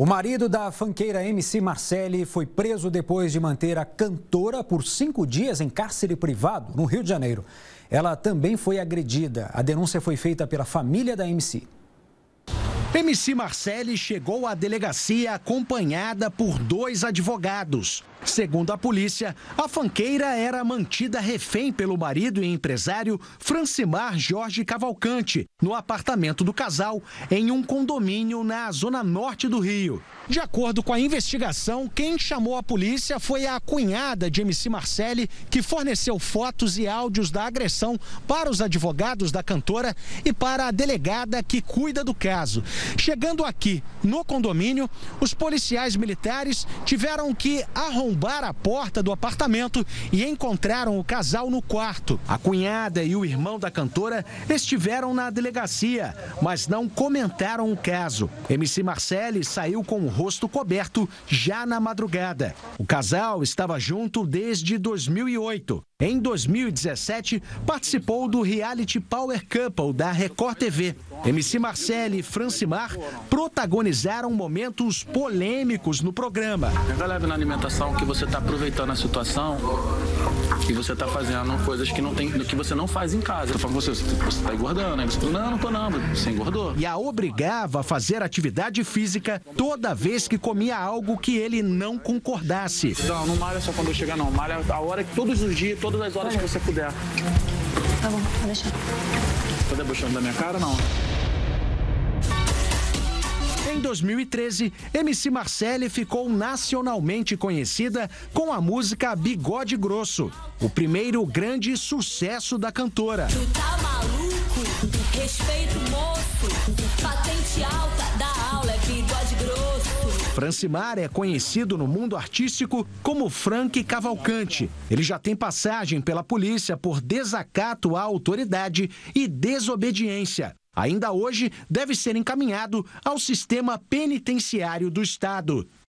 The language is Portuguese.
O marido da fanqueira MC Marcelli foi preso depois de manter a cantora por cinco dias em cárcere privado, no Rio de Janeiro. Ela também foi agredida. A denúncia foi feita pela família da MC. MC Marcelli chegou à delegacia acompanhada por dois advogados. Segundo a polícia, a fanqueira era mantida refém pelo marido e empresário Francimar Jorge Cavalcante, no apartamento do casal, em um condomínio na zona norte do Rio. De acordo com a investigação, quem chamou a polícia foi a cunhada de MC Marcelli, que forneceu fotos e áudios da agressão para os advogados da cantora e para a delegada que cuida do caso. Chegando aqui no condomínio, os policiais militares tiveram que arrombar arrombar a porta do apartamento e encontraram o casal no quarto. A cunhada e o irmão da cantora estiveram na delegacia, mas não comentaram o caso. MC Marcelli saiu com o rosto coberto já na madrugada. O casal estava junto desde 2008. Em 2017, participou do reality Power Couple da Record TV. MC Marcelli e Francimar protagonizaram momentos polêmicos no programa. Pega leve na alimentação que você está aproveitando a situação e você está fazendo coisas que, não tem, que você não faz em casa. Eu com você, você está engordando. Aí você fala, não, não tô não, você engordou. E a obrigava a fazer atividade física toda vez que comia algo que ele não concordasse. Não, não malha só quando eu chegar não, malha a hora que todos os dias, todas as horas que você puder. Tá bom, vou deixar. Tá debochando da minha cara não? Em 2013, MC Marcelli ficou nacionalmente conhecida com a música Bigode Grosso, o primeiro grande sucesso da cantora. Tu tá maluco? Respeito moço, patente alta da aula é. Francimar é conhecido no mundo artístico como Frank Cavalcante. Ele já tem passagem pela polícia por desacato à autoridade e desobediência. Ainda hoje deve ser encaminhado ao sistema penitenciário do Estado.